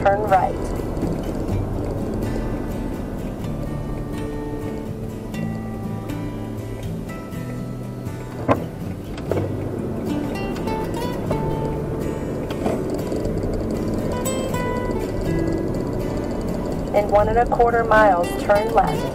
turn right. In one and a quarter miles, turn left.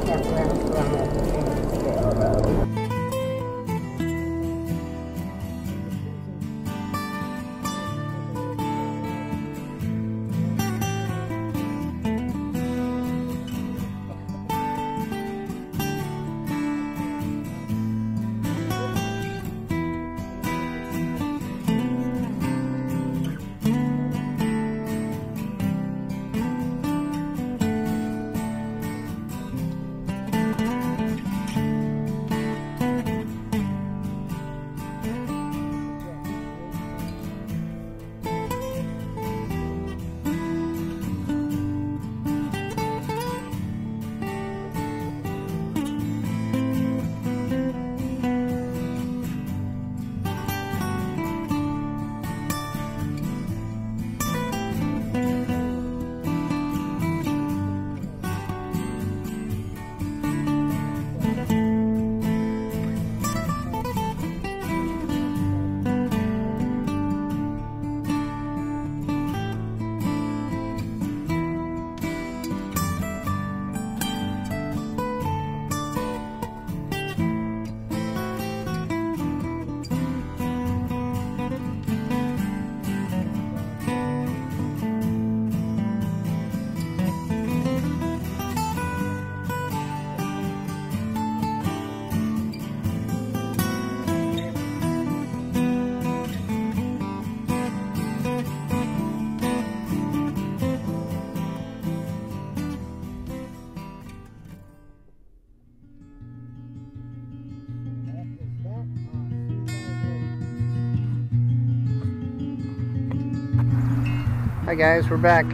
Hi guys, we're back.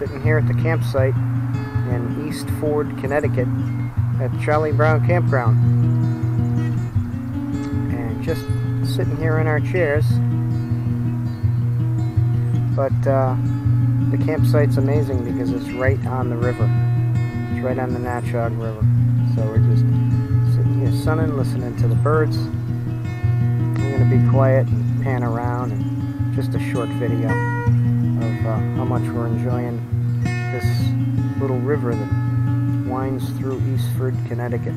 Sitting here at the campsite in Eastford, Connecticut at Charlie Brown Campground. And just sitting here in our chairs. But uh, the campsite's amazing because it's right on the river. It's right on the Natchaug River. So we're just sitting here sunning, listening to the birds. I'm going to be quiet and pan around and just a short video of uh, how much we're enjoying this little river that winds through Eastford, Connecticut.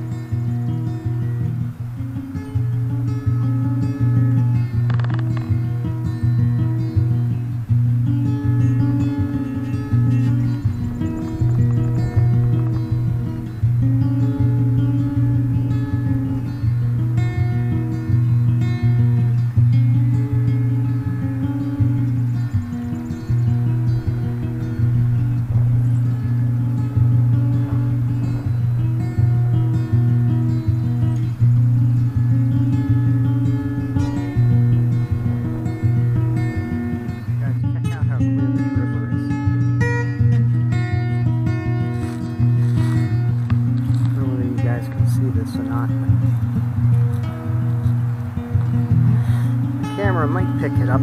Camera might pick it up.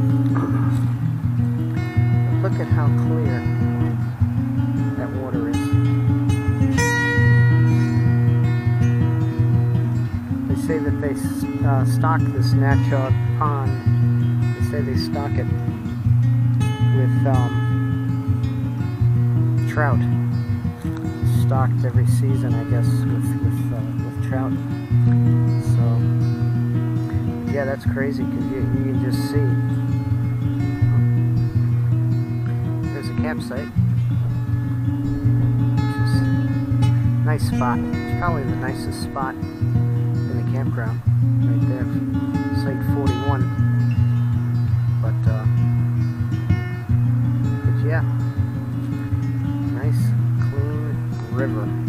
Look at how clear that water is. They say that they uh, stock this Natchaug pond. They say they stock it with um, trout. Stocked every season, I guess, with with, uh, with trout. Yeah, that's crazy because you, you can just see. There's a campsite, nice spot. It's probably the nicest spot in the campground, right there, site 41. But uh, but yeah, nice clean river.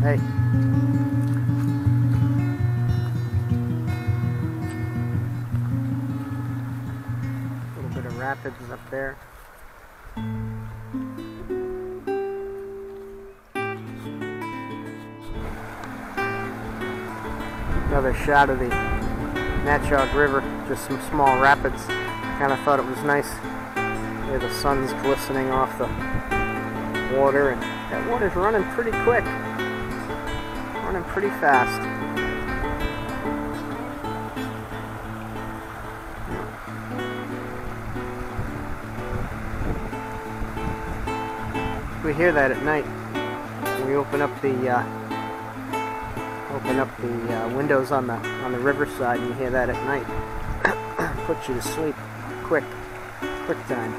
Hey. A little bit of rapids up there. Another shot of the Natchaug River, just some small rapids. Kind of thought it was nice. Where the sun's glistening off the water, and that water's running pretty quick, pretty fast. We hear that at night. We open up the uh, open up the uh, windows on the on the riverside, and you hear that at night. Put you to sleep, quick, quick time.